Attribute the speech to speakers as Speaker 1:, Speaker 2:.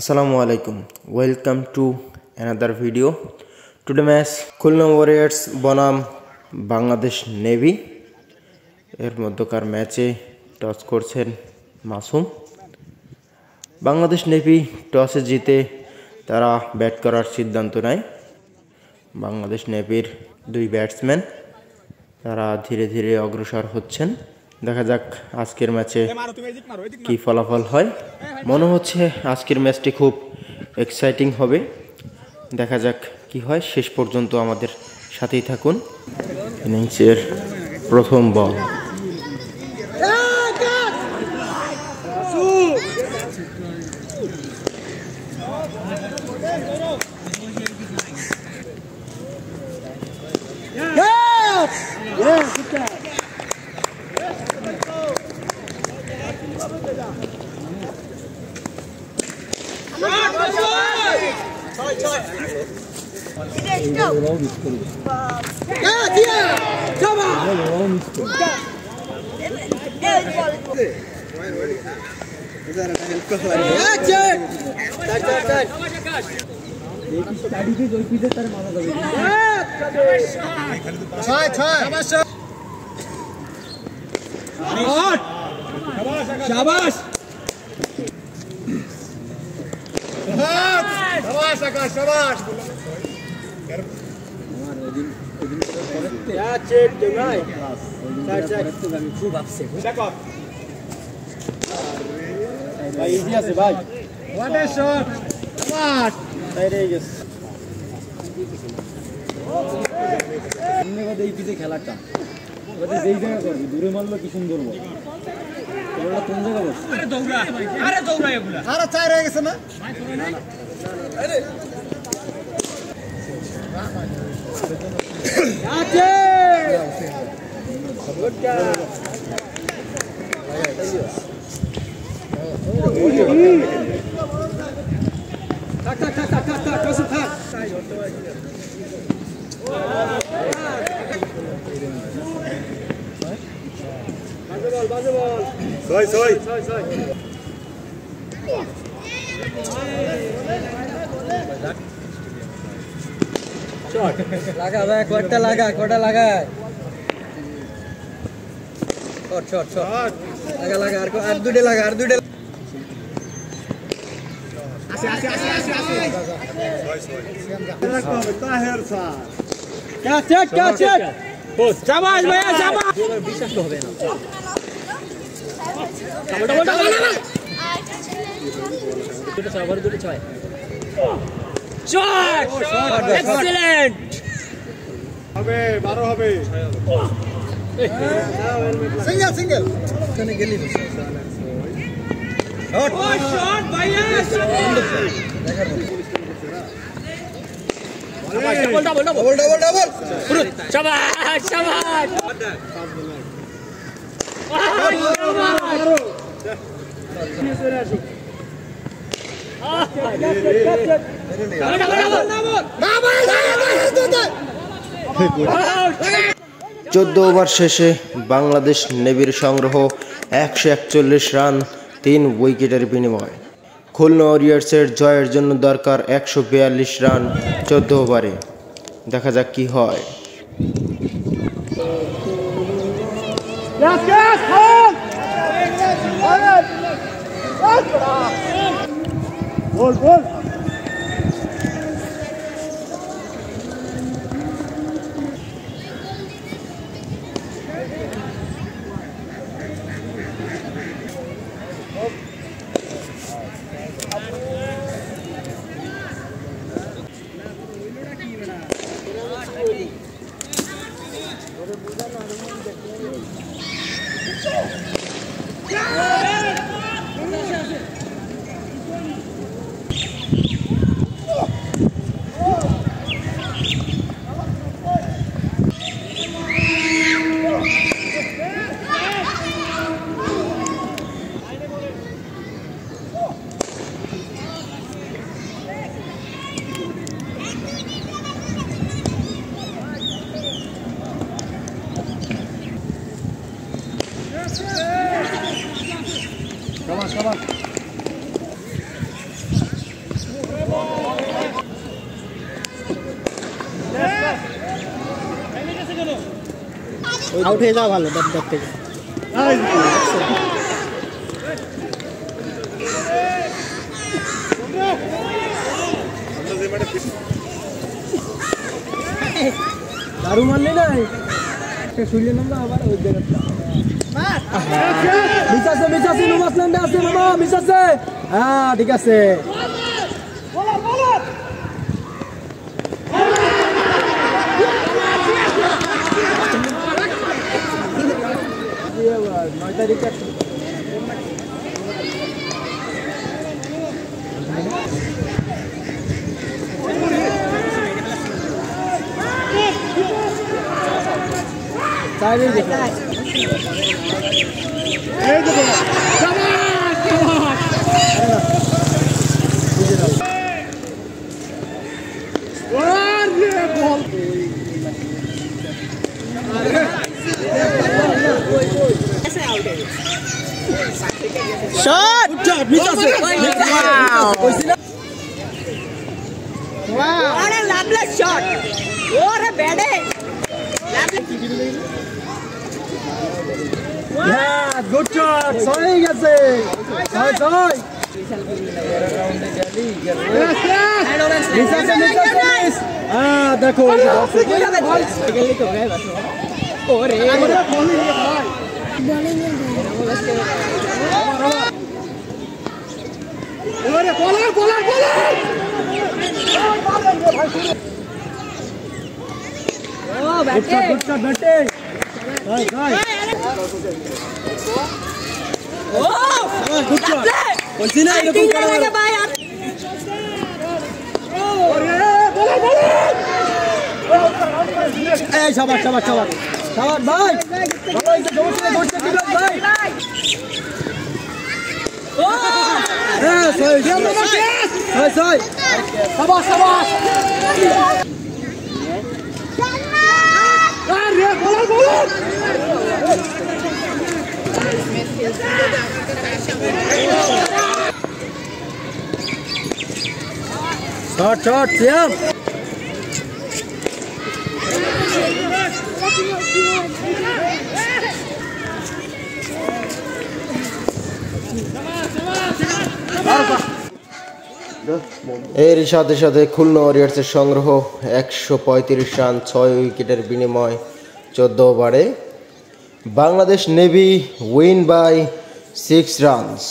Speaker 1: Assalamu alaikum. Welcome to another video. Today match Khulna warriors বনাম Bangladesh navy এর মধ্যকার ম্যাচে টস করছেন মাসুম বাংলাদেশ নেভি টসে জিতে তারা ব্যাট করার সিদ্ধান্ত নেয় বাংলাদেশ নেভির দুই ব্যাটসম্যান তারা ধীরে ধীরে অগ্রসর হচ্ছেন দেখা যাক আজকের ম্যাচে কি ফলাফল হয়। মনে হচ্ছে আজকের ম্যাচটি খুব এক্সাইটিং হবে। দেখা যাক কি হয়। শেষ পর্যন্ত আমাদের সাথেই থাকুন। ইনিংসের প্রথম বল।
Speaker 2: শাবাশ শাবাশ আকাশ শাবাশ খুব আপসেট ভাই ইজি আছে ভাই হোয়াট এ শট শাবাশ তাই গেছে এমনি কথা এই পিছে খেলাটা ওটা যেই জায়গা করবি দূরে মারলো কি সুন্দর বল ওটা কোন জায়গা বল আরে দৌড়া আরে দৌড়া এগুলা। আরে চাই রয়ে গেছে না? Soy, soy. Soy, soy. থাক থাক থাক কসু থাক
Speaker 3: ছয় ছয়
Speaker 2: লাগা ভাই কয়টা লাগা কয়টা লাগা শট শট শট লাগা লাগা আর আর দুটে লাগা আর দুটে
Speaker 3: Taher sir
Speaker 2: catch check catch check শাবাশ ভাইয়া শাবাশ বিশ্বাস তো হবে না দুটো ছয় বড় দুটো ছয় শট এক্সিলেন্ট
Speaker 3: হবে বারো হবে। সিঙ্গেল সিঙ্গেল
Speaker 2: এখানে গেলি শট শট ভাইয়া double double double double double শাবাশ শাবাশ
Speaker 1: চোদ্দ ওভার শেষে বাংলাদেশ নেভির সংগ্রহ একশো একচল্লিশ রান, তিন উইকেটের বিনিময়। খুলনা ওয়ারিয়ার্সের জয়ের জন্য দরকার একশো বিয়াল্লিশ রান চোদ্দ ওভারে। দেখা যাক কি হয়।
Speaker 3: Gol, gol!
Speaker 2: Out হয়ে যাওয়া ভালো ব্যাট ব্যাট থেকে। দারু মারলি নাই শুনলে না আবার ওই জায়গাটা আছে মিস আছে। হ্যাঁ ঠিক আছে। নয় তারিখে চাইলে দেখো
Speaker 3: এই তো
Speaker 2: Wow.
Speaker 4: What a lovely shot. What a
Speaker 2: badass. Wow. Yeah, good
Speaker 3: shot. Sorry, Jesse. Sorry,
Speaker 2: sorry. हाँ देखो ओरे ओरे बॉलर बॉलर बैठे बैठे शाबाश शाबाश शाबाश शाबाश
Speaker 4: भाई
Speaker 2: भाई तो ज़ोर से ज़ोर से निकल भाई ओ ए सही Sai, sai! Sabaç, sabaç! Ver ya,
Speaker 3: kolay kolay! Start, start, siyah!
Speaker 2: Tamam, tamam, tamam!
Speaker 1: এর সাথে সাথে খুলনা ওয়ারিয়ার্সের সংগ্রহ একশো পঁয়ত্রিশ রান, ছয় উইকেটের বিনিময়, চোদ্দ ওভারে। Bangladesh navy win by six runs.